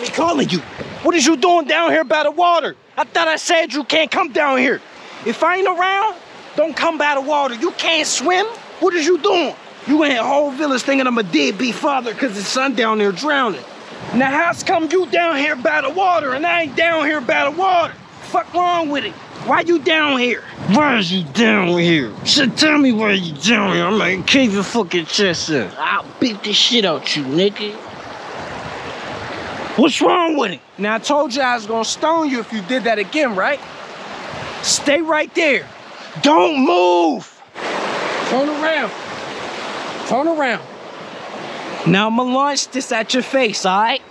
me calling you. What is you doing down here by the water? I thought I said you can't come down here. If I ain't around, don't come by the water. You can't swim? What is you doing? You ain't a whole village thinking I'm a deadbeat father because his son down there drowning. Now how's come you down here by the water and I ain't down here by the water? Fuck wrong with it? Why you down here? Why is you down here? So tell me why you down here. I'm gonna cave your fucking chest up. I'll beat the shit out you, nigga. What's wrong with it? Now I told you I was gonna stone you if you did that again, right? Stay right there. Don't move. Turn around. Turn around. Now I'm gonna launch this at your face, all right?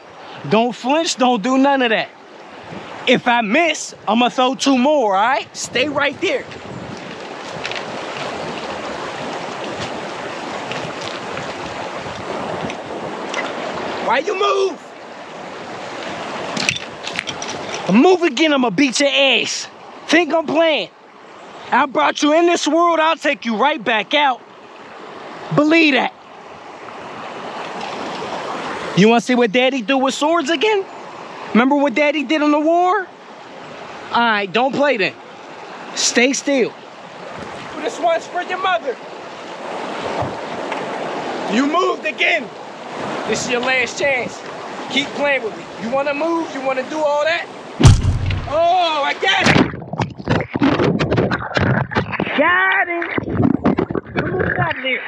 Don't flinch, don't do none of that. If I miss, I'm gonna throw two more, all right? Stay right there. Why you move? Move again, I'm gonna beat your ass. Think I'm playing. I brought you in this world, I'll take you right back out. Believe that. You wanna see what daddy do with swords again? Remember what daddy did in the war? All right, don't play then. Stay still. This one's for your mother. You moved again. This is your last chance. Keep playing with me. You wanna move? You wanna do all that? Oh, I got it. Got it. Come on out of there.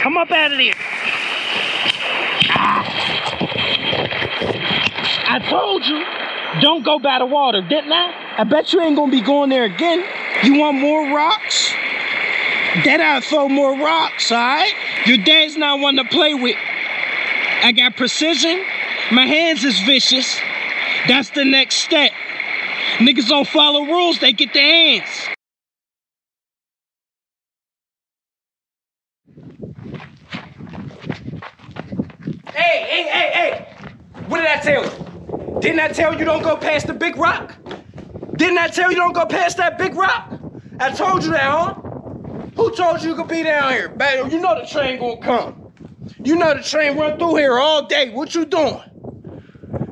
Come up out of there. I told you, don't go by the water, didn't I? I bet you ain't gonna be going there again. You want more rocks? Then I'll throw more rocks, all right? Your dad's not one to play with. I got precision. My hands is vicious. That's the next step. Niggas don't follow rules, they get their hands. Hey, hey, hey, hey! What did I tell you? Didn't I tell you don't go past the big rock? Didn't I tell you don't go past that big rock? I told you that, huh? Who told you you could be down here? Man, you know the train gonna come. You know the train run through here all day. What you doing?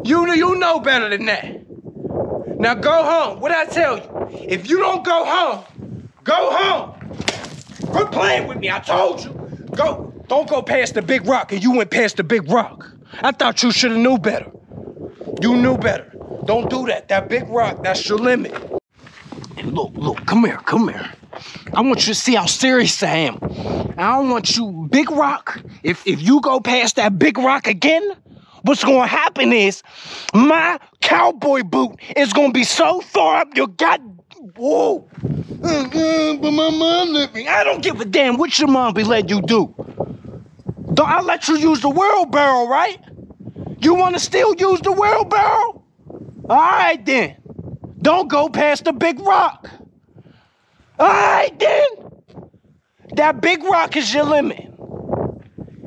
You, know you know better than that. Now go home. What I tell you? If you don't go home, go home. Quit playing with me. I told you. Go. Don't go past the big rock, and you went past the big rock. I thought you should have knew better. You knew better. Don't do that. That big rock, that's your limit. And look, look, come here, come here. I want you to see how serious I am. I don't want you, big rock. If if you go past that big rock again, what's gonna happen is my cowboy boot is gonna be so far up your god. Whoa. Uh, but my mom let me. I don't give a damn what your mom be let you do. Don't I let you use the wheelbarrow, right? You wanna still use the wheelbarrow? All right then. Don't go past the big rock. All right then. That big rock is your limit.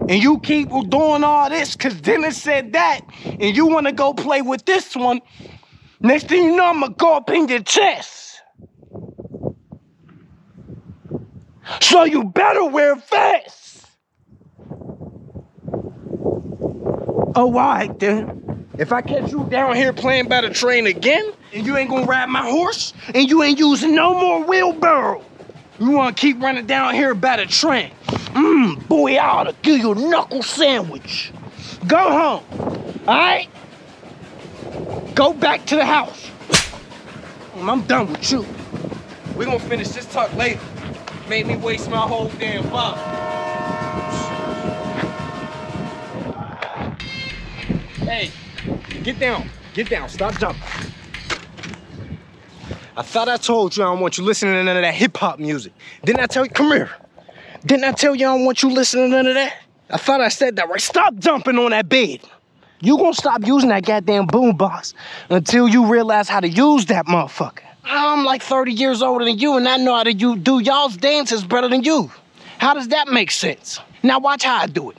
And you keep doing all this because Dennis said that, and you want to go play with this one. Next thing you know, I'm going to go up in your chest. So you better wear vests. Oh, right then. If I catch you down here playing by the train again, and you ain't gonna ride my horse, and you ain't using no more wheelbarrow, you wanna keep running down here by the train. Mmm, boy, I ought to give you a knuckle sandwich. Go home, all right? Go back to the house. Mmm, I'm done with you. we gonna finish this talk later. Made me waste my whole damn bottle. Hey, get down. Get down. Stop jumping. I thought I told you I don't want you listening to none of that hip hop music. Didn't I tell you? Come here. Didn't I tell y'all I don't want you listening to none of that? I thought I said that right. Stop jumping on that bed. You gonna stop using that goddamn boombox until you realize how to use that motherfucker. I'm like 30 years older than you, and I know how to you do y'all's dances better than you. How does that make sense? Now watch how I do it.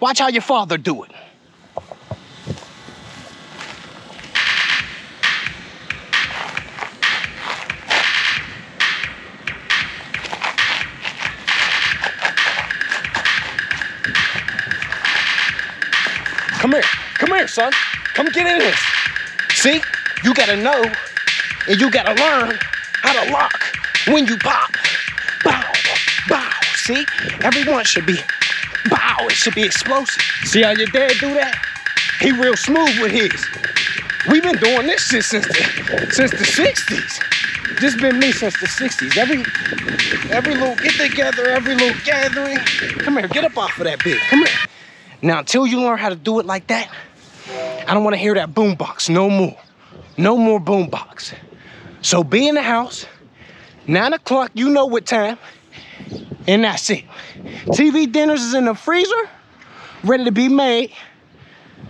Watch how your father do it. Come here. Come here, son. Come get in this. See, you gotta know and you gotta learn how to lock when you pop. Bow, bow. See, everyone should be bow. It should be explosive. See how your dad do that? He real smooth with his. We've been doing this shit since the since the 60s. This been me since the 60s. Every every little get together, every little gathering. Come here, get up off of that bitch. Come here. Now, until you learn how to do it like that, I don't want to hear that boombox no more. No more boombox. So be in the house, nine o'clock, you know what time, and that's it. TV dinners is in the freezer, ready to be made.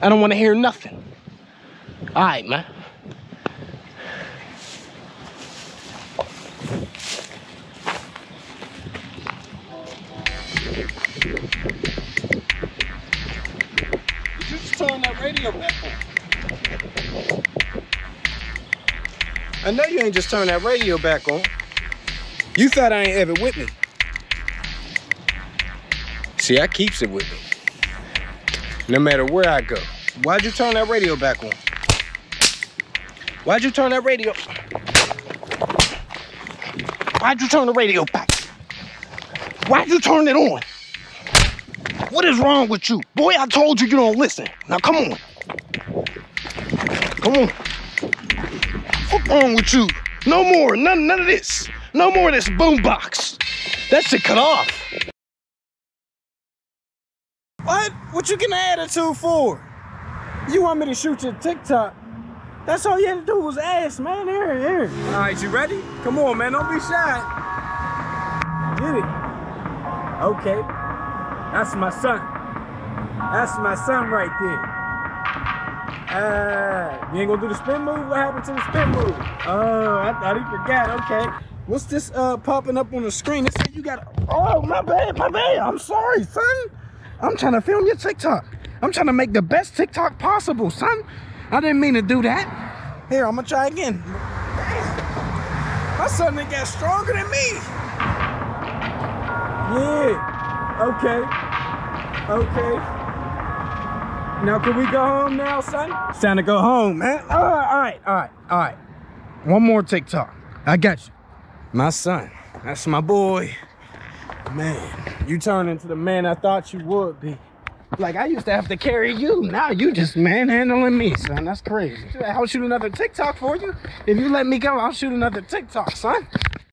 I don't want to hear nothing. All right, man. Radio. I know you ain't just turn that radio back on. You thought I ain't ever with me. See, I keeps it with me. No matter where I go. Why'd you turn that radio back on? Why'd you turn that radio? Why'd you turn the radio back? Why'd you turn it on? What is wrong with you? Boy, I told you you don't listen. Now come on. Come on. What's wrong with you? No more. None, none of this. No more of this boombox. That shit cut off. What? What you getting an attitude for? You want me to shoot your TikTok? That's all you had to do was ask, man. Here, here. All right, you ready? Come on, man. Don't be shy. Get it. Okay. That's my son. That's my son right there. Uh, you ain't gonna do the spin move? What happened to the spin move? Oh, I thought he forgot. Okay. What's this uh popping up on the screen? It said you got. Oh, my bad, my bad. I'm sorry, son. I'm trying to film your TikTok. I'm trying to make the best TikTok possible, son. I didn't mean to do that. Here, I'm gonna try again. Damn. My son done got stronger than me. Yeah. Okay. Okay. Now can we go home now, son? It's time to go home, man. All right, all right, all right, all right. One more TikTok. I got you. My son. That's my boy. Man, you turn into the man I thought you would be. Like I used to have to carry you. Now you just manhandling me, son. That's crazy. I'll shoot another TikTok for you. If you let me go, I'll shoot another TikTok, son.